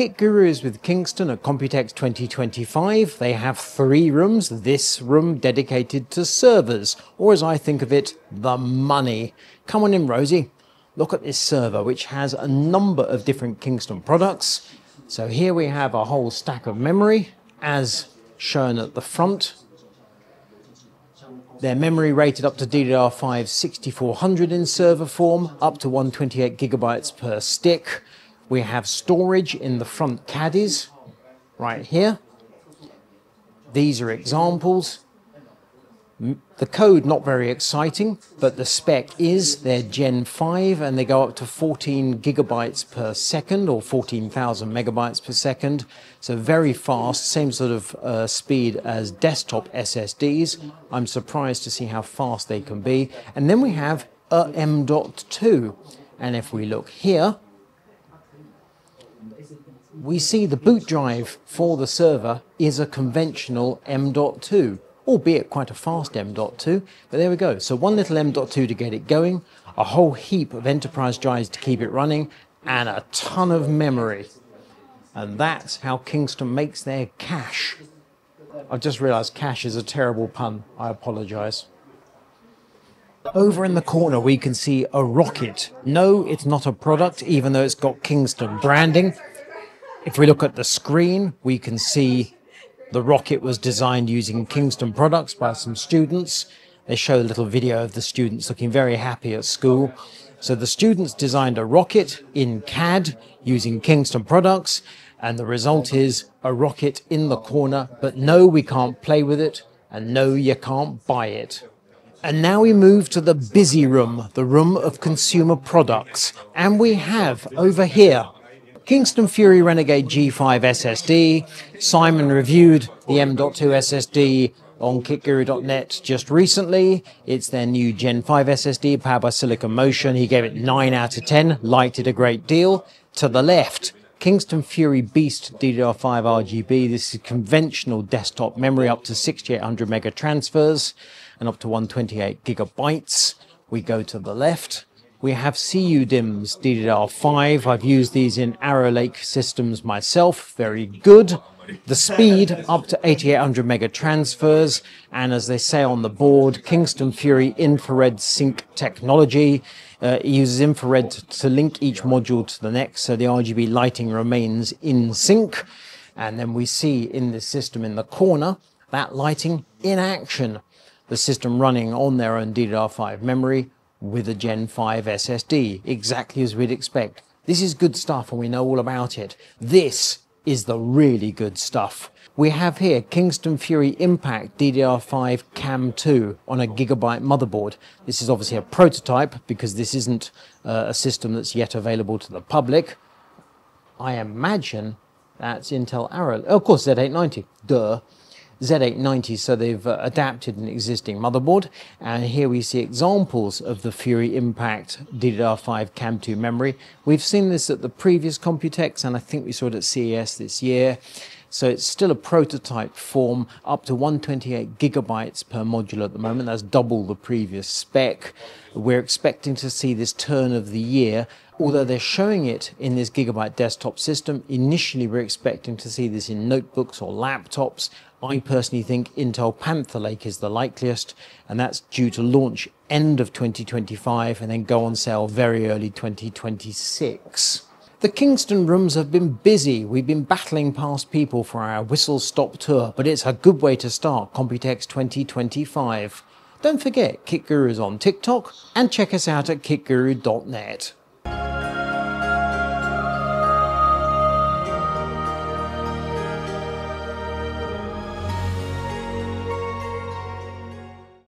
KitGuru's with Kingston at Computex 2025. They have three rooms. This room dedicated to servers, or as I think of it, the money. Come on in, Rosie. Look at this server, which has a number of different Kingston products. So here we have a whole stack of memory, as shown at the front. Their memory rated up to DDR5 6400 in server form, up to 128 gigabytes per stick. We have storage in the front caddies right here. These are examples. The code not very exciting, but the spec is they're Gen 5 and they go up to 14 gigabytes per second or 14,000 megabytes per second. So very fast, same sort of uh, speed as desktop SSDs. I'm surprised to see how fast they can be. And then we have a M.2. And if we look here, we see the boot drive for the server is a conventional M.2 albeit quite a fast M.2, but there we go. So one little M.2 to get it going, a whole heap of enterprise drives to keep it running, and a ton of memory. And that's how Kingston makes their cash. I've just realized cash is a terrible pun. I apologize. Over in the corner, we can see a rocket. No, it's not a product, even though it's got Kingston branding. If we look at the screen, we can see the rocket was designed using Kingston products by some students. They show a little video of the students looking very happy at school. So the students designed a rocket in CAD using Kingston products, and the result is a rocket in the corner, but no, we can't play with it, and no, you can't buy it. And now we move to the busy room, the room of consumer products. And we have over here Kingston Fury Renegade G5 SSD. Simon reviewed the M.2 SSD on kitguru.net just recently. It's their new Gen 5 SSD powered by Silicon Motion. He gave it 9 out of 10, liked it a great deal. To the left, Kingston Fury Beast DDR5 RGB. This is conventional desktop memory up to 6800 mega transfers and up to 128 gigabytes. We go to the left. We have CU DIMMs DDR5. I've used these in Arrow Lake systems myself. Very good. The speed up to 8800 mega transfers. And as they say on the board, Kingston Fury infrared sync technology. Uh, uses infrared to link each module to the next so the RGB lighting remains in sync. And then we see in the system in the corner that lighting in action. The system running on their own DDR5 memory with a Gen 5 SSD, exactly as we'd expect. This is good stuff and we know all about it. This is the really good stuff. We have here Kingston Fury Impact DDR5 CAMM2 on a Gigabyte motherboard. This is obviously a prototype because this isn't uh, a system that's yet available to the public. I imagine that's Intel Arrow. Oh, of course, Z890. Duh. Z890, so they've uh, adapted an existing motherboard. And here we see examples of the Fury Impact DDR5 CAMM2 memory. We've seen this at the previous Computex, and I think we saw it at CES this year. So it's still a prototype form, up to 128 gigabytes per module at the moment. That's double the previous spec. We're expecting to see this turn of the year. Although they're showing it in this Gigabyte desktop system, initially we're expecting to see this in notebooks or laptops. I personally think Intel Panther Lake is the likeliest, and that's due to launch end of 2025 and then go on sale very early 2026. The Kingston rooms have been busy. We've been battling past people for our whistle stop tour, but it's a good way to start Computex 2025. Don't forget, KitGuru is on TikTok and check us out at kitguru.net.